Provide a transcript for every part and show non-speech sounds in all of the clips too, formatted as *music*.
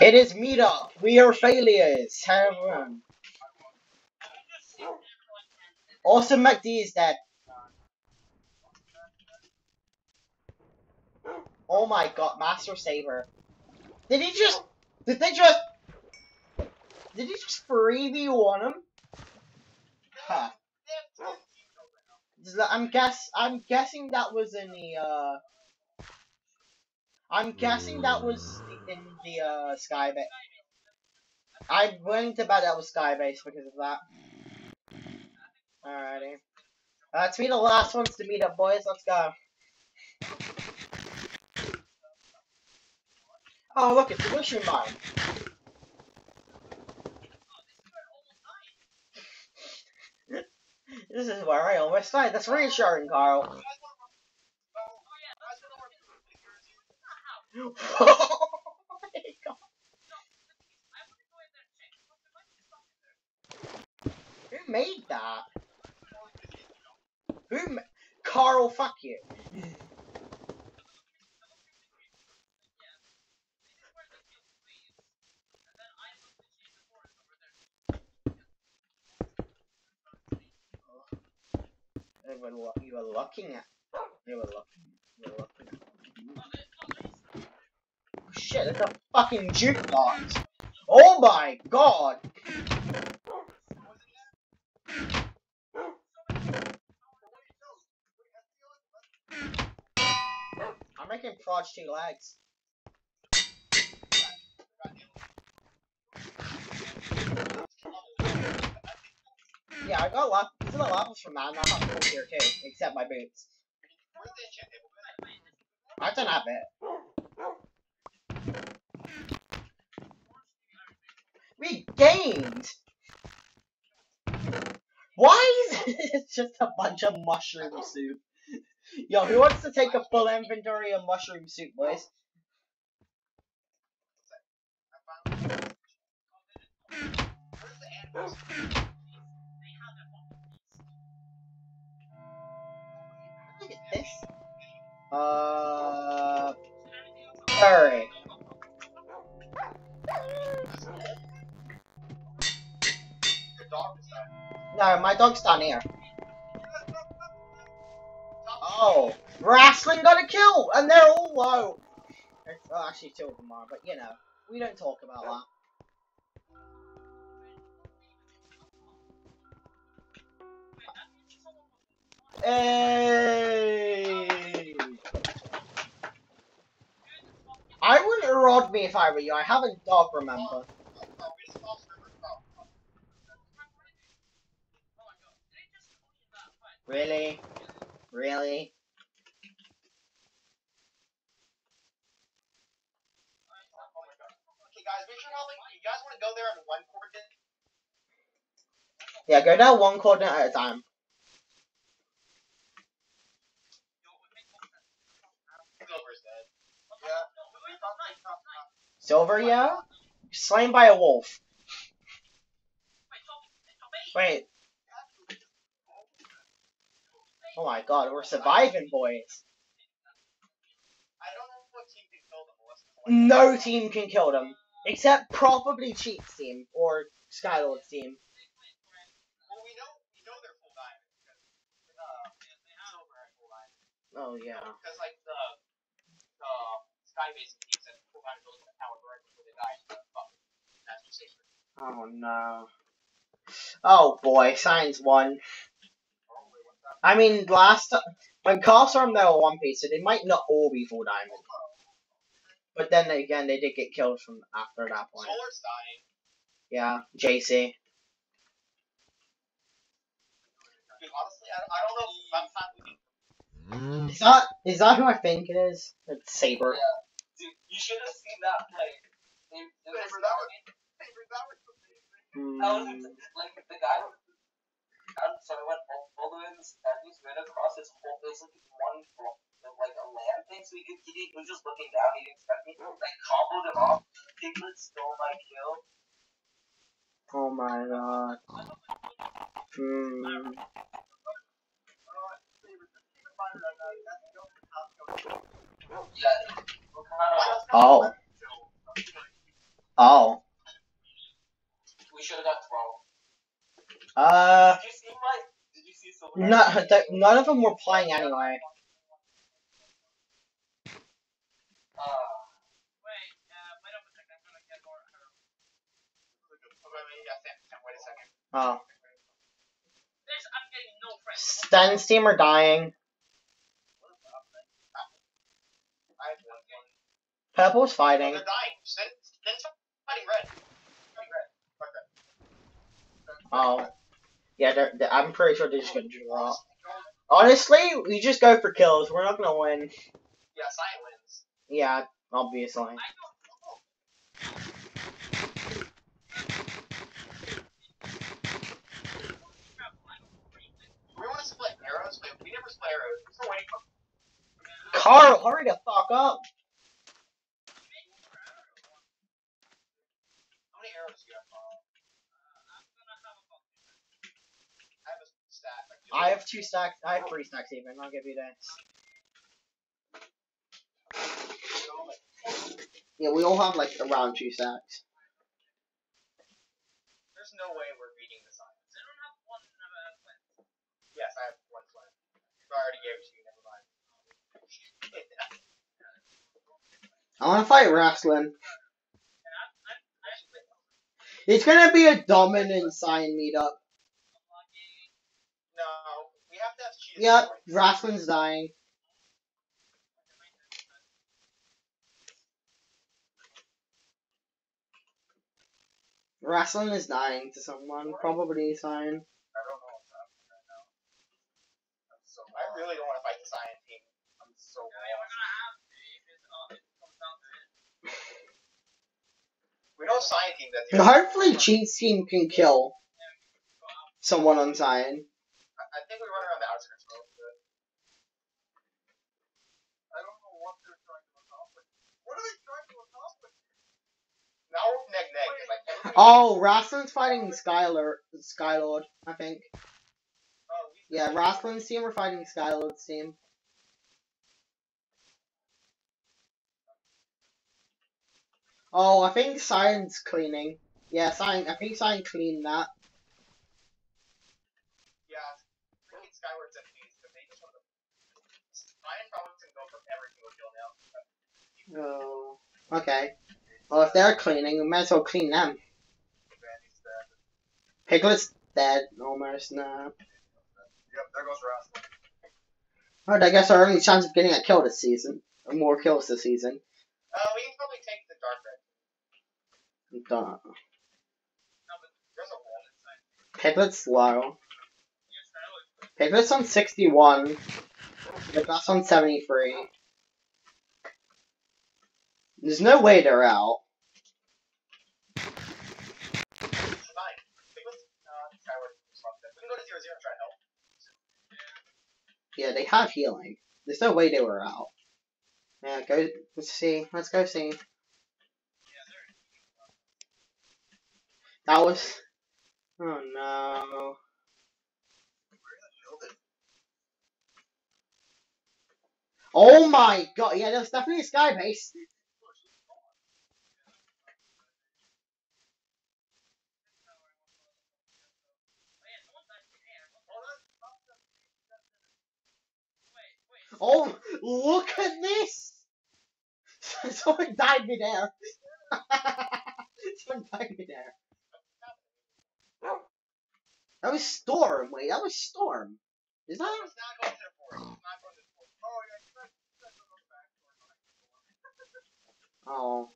It is meetup. We are failures. Heaven. Awesome McD is dead. Oh my god, Master Saber. Did he just did they just did he just freebie on him? Huh. I'm guess I'm guessing that was in the uh I'm guessing that was in the uh Skybase. I'm willing to bet that was Skybase because of that. Alrighty. Uh, to be the last ones to meet up, boys. Let's go. Oh, look, it's the wishing mine. *laughs* this is where I almost died. That's reassuring, Carl. oh my god. Who made that? Who ma Carl, fuck you. You were, you were looking at. You were looking at. Oh, shit, it's a fucking jukebox. Oh my god. I'm making proj two legs. Yeah, I got a lot. These are the levels from not full here too, except my boots. I don't have it. We gained! Why is *laughs* it just a bunch of mushroom soup? Yo, who wants to take a full inventory of mushroom soup, boys? This. Uh, sorry. No, my dog's down here. Oh, wrestling got a kill, and they're all low. Well, actually, two of them are, but you know, we don't talk about that. Hey! I wouldn't rod me if I were you. I have a dog, remember. Really? Really? Okay, guys, make sure you guys want to go there on one coordinate. Yeah, go down one coordinate at a time. Silver's dead. Yeah. Silver, yeah? Slain by a wolf. Wait. Oh my god, we're surviving, boys. I don't know what team can kill them No team can kill them. Except probably Cheat's team, or Skylord's team. Well, we know we know they're full diamond because uh, silver and full diamond. Oh yeah. Because like the the teams and full building the tower right before they die in the fucking master station. Oh no. Oh boy, Science won. Probably what's that? I mean, last when Castlestorm they were One Piece, so they might not all be full diamond. But then again, they did get killed from after that point. Solar's dying. Yeah, JC. Dude, honestly, I, I don't know. if Sometimes we can. Is that is that who I think it is? It's Saber. Dude, you should have seen that play. It, it Saber, that was- Saber, that was amazing. that was like the guy. I'm sorry, went all, all the way in this, and he's right across his whole. There's like one block, of, like a land thing, so he could. He was just looking down. He didn't expect me. Like comboed him off. Piglet stole my kill. Oh my god. Hmm. Yeah. What kind of? Oh. Oh. We should have got twelve. Uh, Did you see my? Did you see Silver? no, th- none of them were playing anyway. Uh, Wait, uh, wait up a second. I'm gonna get more. yeah, Sam, Sam, wait a second. Oh. There's, I'm getting no friends. Sten's team are dying. I have one thing. Purple's fighting. They're dying. Then, then fighting red. Fighting red. Fuck that. Oh. Yeah, they're, they're- I'm pretty sure they're just gonna draw. Honestly, we just go for kills. We're not gonna win. Yeah, Cyan wins. Yeah, obviously. I don't know. We want to split arrows, but we never split arrows. We're still waiting for. Carl, hurry the fuck up. How many arrows do you have, Carl? I have a stack. Like, I have two stacks. I have three stacks even. I'll give you that. Yeah, we all have like around two stacks. There's no way we're beating the Cyans. I don't have one uh, friend. Yes, I have one flint. I already gave it to you. Never mind. I want to fight wrestling. And I'm, I'm actually It's gonna be a dominant Cyan meetup. unlucky. no, we have to have cheetahs. Yep, points. wrestling's dying. Wrestling is dying to someone. Probably Cyan. I don't know what's happening right now. I'm so. I really don't want to fight the Cyan team. I'm so. Yeah, yeah, we're gonna have to if it's, uh, it comes down to it. *laughs* We know Cyan team that. But hopefully, Cheats team can kill someone on Cyan. I, I think we run around the outskirts a little bit. I don't know what they're trying to accomplish. What are they trying to accomplish? Now we're neck neck. and, Like, everybody- Oh, Wrestling's fighting Skylar, Skylord, I think. Oh, Yeah, Wrestling's team are fighting Skylord's team. Oh, I think Cyan's cleaning. Yeah, Cyan, I think Cyan cleaned that. Yeah, freaking Skyward said please, but they just want to. Cyan probably can go for every single kill now. Oh, okay. Well, if they're cleaning, we might as well clean them. Piglet's dead, almost, nah. Yep, there goes Wrestling. Alright, I guess our only chance of getting a kill this season. Or more kills this season. Uh, we can probably take the Dark Red. Duh. No, but There's a wall inside. Piglet's low. yes, Piglet's on 61. The glass on 73. There's no way they're out. Fine. Think let's, uh, Skyward swap them. We can go to 0 0 and try to help. Yeah, they have healing. There's no way they were out. Yeah, go. Let's see. Let's go see. That was. Oh no. Oh my god! Yeah, there's definitely a sky base. Oh, yeah, someone died in the air. Wait, wait. Oh, look at this! *laughs* Someone died midair. *laughs* Someone died midair. That was Storm. Wait, that was Storm. Is that? It's not going to the forest. It's not going to the forest. Oh, yeah, you guys, you guys go back to *laughs* Oh.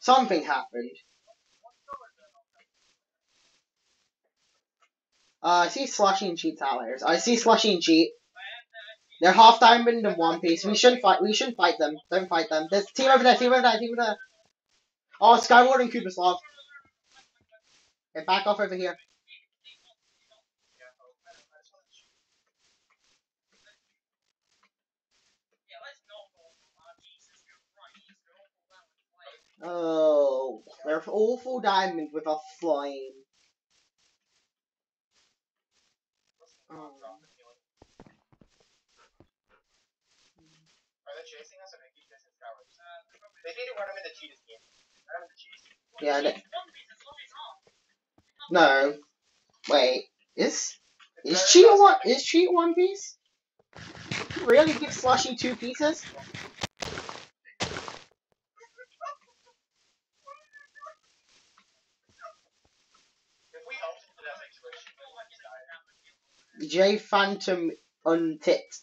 Something happened. Uh, I see Slushy and Cheat's outliers. I see Slushy and Cheat. They're half diamond and one piece. We shouldn't fight. We shouldn't fight them. Don't fight them. There's team over there. Team over there. Team over there. Oh, Skyward and Kubislav. Get back off over here. Oh. Oh. They're. Oh, awful diamond with a flame. Let's the they chasing us or they need to run him into Cheetah's game. I'm the cheese. Yeah. th- No. Wait. Is is Cheetah one? Is Cheetah one piece? Really give Slushy two pieces? J Phantom helped into that situation, we would die. J Phantom unticked.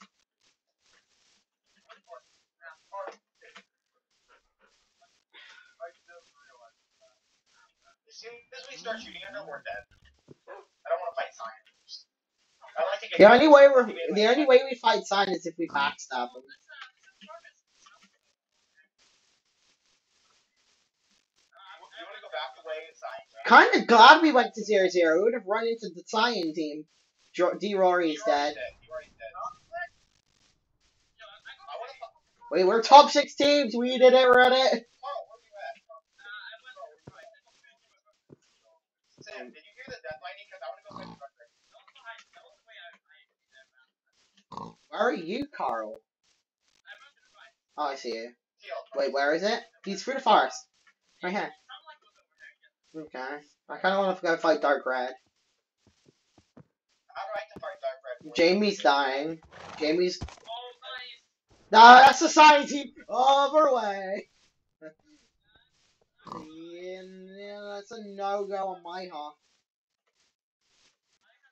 As as we start shooting at them, we're dead. I don't want to fight science. Like The only way we're the only way we fight Cyan is if we backstab science? Kind of glad we went to zero zero. We would have run into the Cyan team. D Rory's dead. Dead. Wait, we're top six teams. We did it, Reddit. Carl, where are you at? Sam, did you hear the death lightning? Because I want to go fight the Dark Where are you, Carl? Oh, I see you. Wait, where is it? He's through the forest. Right here. Okay. I kind of want to go fight Dark Red. Jamie's dying. Jamie's. Nah, that's the science team. Over way. *laughs* yeah, that's a no go on my half.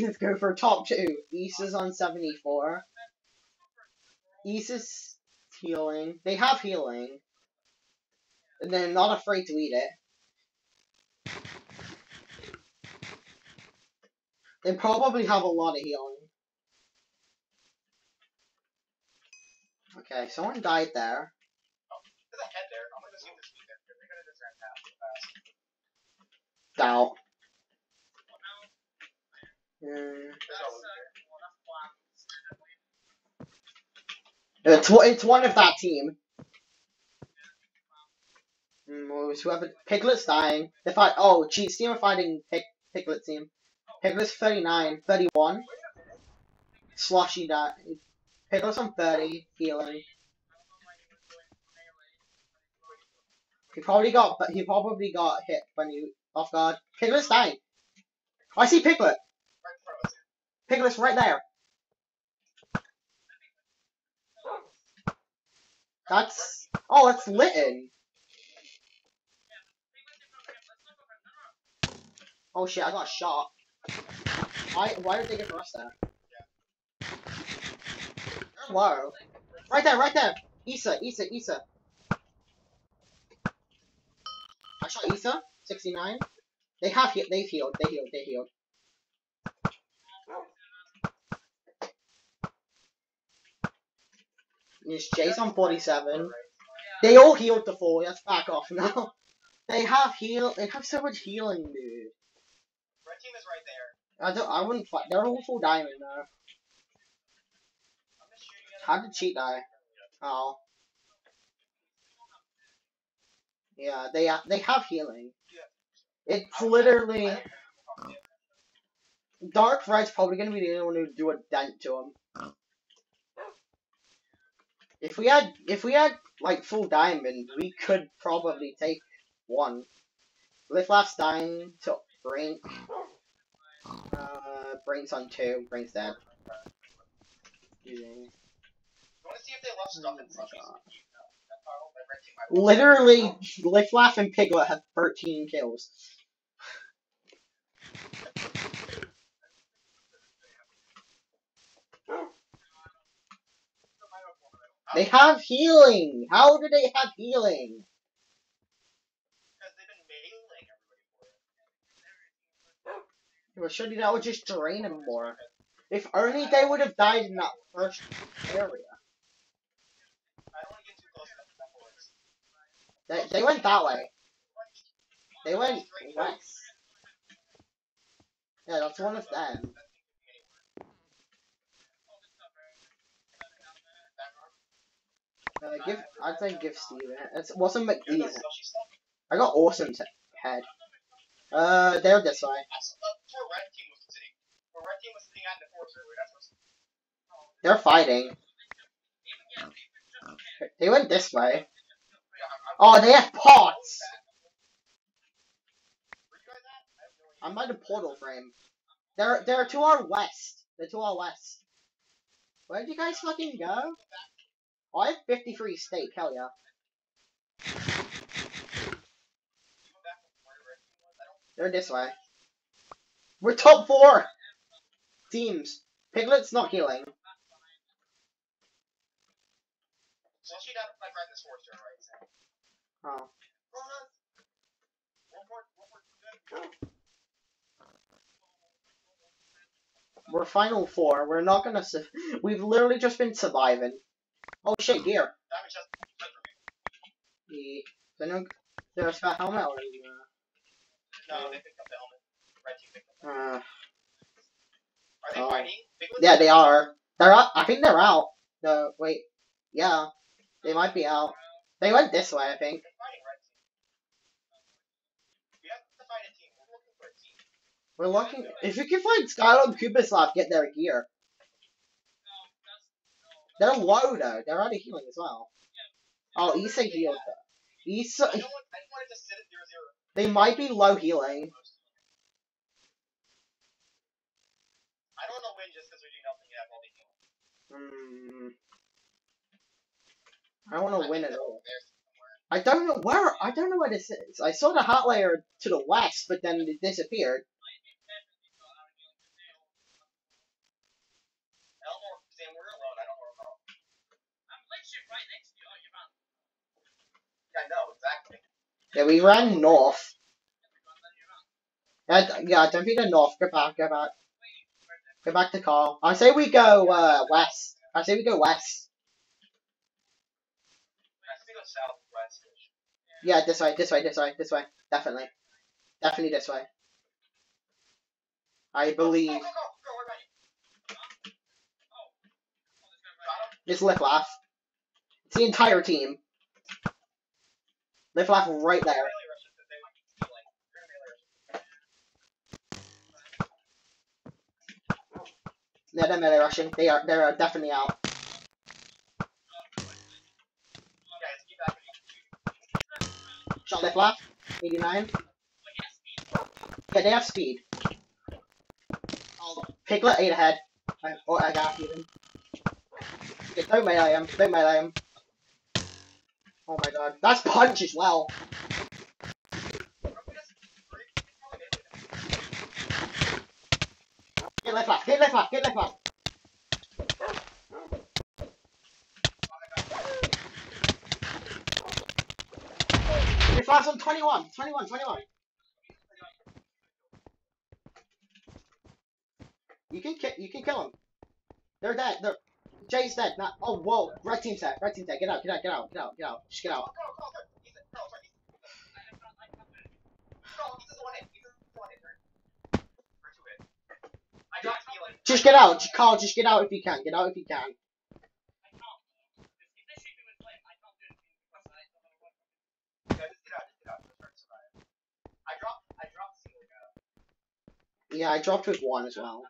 Let's go for top two. Issa's on 74. Issa's healing. They have healing. And they're not afraid to eat it. They probably have a lot of healing. Okay, someone died there. There's a head there. I'm gonna see if there's meat there. They're gonna just ran past too fast. Doubt. Hmm. There's no loot there. It's it's one of that team. Mm, whoever Piglet's dying. They fight. Oh, cheese team are fighting Pig, Piglet team. Piglet's 39, 31. Slushy died. Piglet's on 30, healing. He probably got, but he probably got hit when he off guard. Piglet's dying. I see Piglet. Piglet's right there. That's oh, that's Litten. Oh shit, I got shot. Why why did they get us there? Whoa. Right there, right there. Issa, Issa, Issa. I shot Issa, 69. They have healed, they've healed, they healed, they healed. It's Jason 47. They all healed the four. Let's back off now. *laughs* They have heal. They have so much healing, dude. Red team is right there. I don't. I wouldn't fight. They're all full diamond though. I'm just shooting at How did Cheat die? Oh. Yeah, they ha- they have healing. It's literally Dark Red's probably gonna be the only one who do a dent to him. If we had if we had like full diamond, we could probably take one. Liflaft's dying to Brink. Uh, Brink's on two. Brink's dead. You want to see if they left stuff in Oh my Slushy's God. keep, though? That's how my red team might- Literally, Liflaff and Piglet have 13 kills. They have healing! How do they have healing? Because they've been mailing everybody for. Well, surely that would just drain them more. If only they would have died in that first area. I don't want to get too close to that forest. They, they went that way. They went west. Yeah, that's one of them. Uh, give, I'd say give. It wasn't McGee. I got awesome head. Uh, they're this way. They're fighting. They went this way. Oh, they have pots! I'm by the portal frame. They're they're to our west. They're to our west. Where'd you guys fucking go? Oh, I have 53 steak. Hell yeah. They're this way. We're top four teams. Piglet's not healing. Oh. We're final four. We're not gonna. We've literally just been surviving. Oh shit, gear. Diamond chest. good for me. The. The no. There's a helmet already. No, they picked up the helmet. Red team picked up. the Uh, Are they Oh. fighting? Yeah, they are. They're out. I think they're out. No, wait. Yeah, they might be out. They went this way, I think. They're fighting red team. We have to fight a team. We're looking for a team. We're. If you can find Skylar and Kubislav, get their gear. They're low though. They're out of healing as well. Oh, Issa healed though. Issa, I don't want. I don't want it to sit at zero zero. they might be low healing. I don't want to win just because we do nothing yet while they heal. Hmm. I don't want to win at all. over there somewhere. I don't know where. I don't know where this is. I saw the hot layer to the west, but then it disappeared. Elmore, Sam, we're alone. I don't know about. Yeah, I know exactly. Yeah, we ran north. Yeah, d- yeah, don't be the north. Go back. Go back. Go back to Carl. I say we go uh, west. I say we go west. I think go southwest. Yeah, this way, this way, this way, this way. Definitely. Definitely this way. I believe. It's Lip Laugh. It's the entire team. Lip Laugh right there. They. Yeah, they're melee rushing. They are they're uh, definitely out. Shot Lip Laugh. 89. Yeah, they have speed. Oh, Piglet 8 ahead. I, or I got even. Yeah, don't melee him. Don't melee him. Oh my god. That's punch as well. Get left laugh. Get left laugh. Get left laugh. Left laugh's on 21. 21. 21. You can ki- you can kill him. They're dead. They're Jay's dead. Not. Oh whoa. Red team's dead. Red team's dead. Get out. Get out. Get out. Get out. Get out. Just get out. Just get out. Just- Carl. Just get out if you can. Get out if you can. Yeah, just get out, just get out. Just try to survive. I dropped, I dropped ceiling out. Yeah, I dropped with one as well.